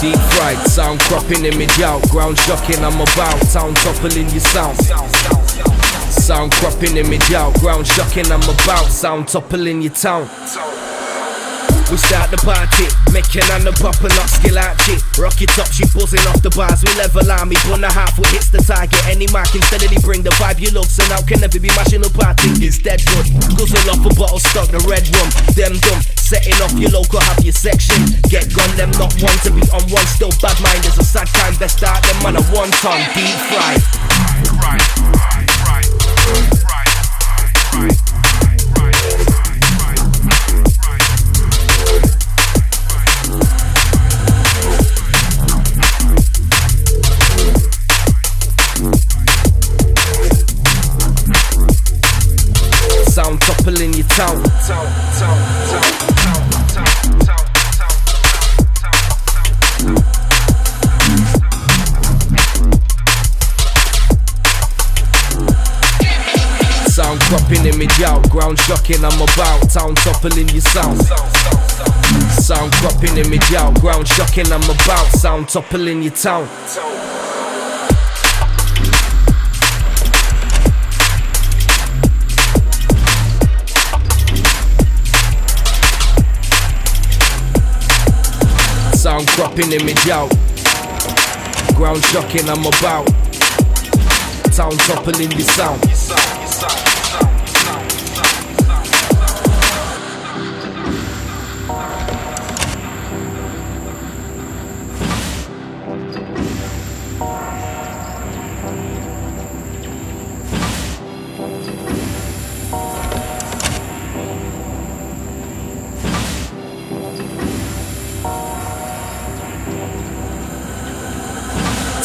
Deep fried, sound cropping image out. Ground shocking, I'm about. Town toppling your sound. Sound cropping image out. Ground shocking, I'm about. Sound toppling your town. We start the party, making and the popping up skill out chick. Rock it up, she buzzing off the bars. We level army, bun a half, what hits the target. Any mark of bring the vibe you love. So now can never be mashing our thing. It's dead good. Guzzle off a bottle, stock the red rum. Them dumb, setting off your local, have your section. Get gone, them not one to be on one. Still bad mind, there's a sad time. Best start them man a one ton deep fried. Right, right, right, right, right. Sound toppling your town. Sound cropping image out, ground shocking, I'm about. Town toppling your sound. Sound cropping image out, ground shocking, I'm about. Sound toppling your town. Sound dropping image out. Ground shocking, I'm about. Town toppling the sound.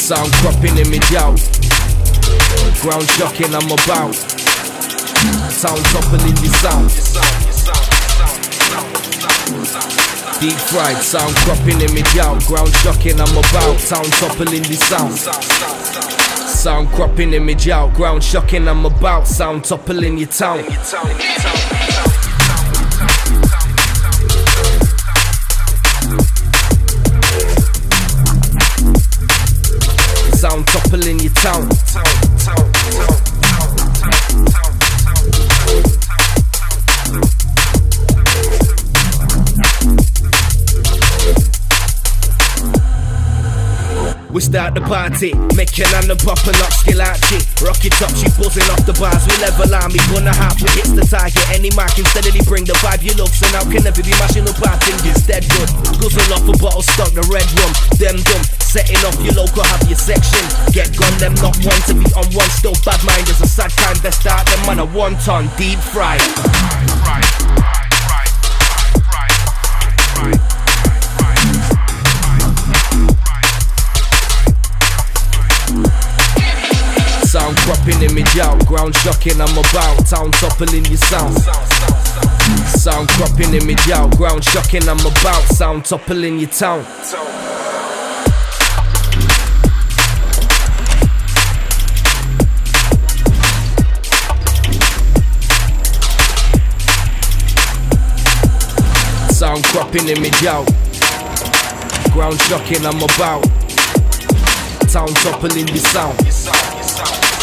Sound cropping image out. Ground shocking, I'm about. Town toppling the sound. Deep fried, sound cropping image out. Ground shocking, I'm about. Town toppling the sound. Sound cropping image out. Ground shocking, I'm about. Sound toppling your town. Sound toppling your town. Start the party, making and the popping up skill out chick. Rock it she buzzing off the bars. We level army, one and a half, we hits the target. Any mark of bring the vibe you love. So now can never be mashing up our. It's dead good. Guzzle off a bottle, stock the red rum. Them dumb, setting off your local, have your section. Get gone, them not one to be on one. Still bad mind, there's a sad time. Best start them man a one ton deep fried. Right, right, cropping image out, ground shocking, I'm about. Town toppling your sound. Sound cropping image out, ground shocking, I'm about. Sound toppling your town. Sound cropping image out. Ground shocking, I'm about. Town toppling the sound.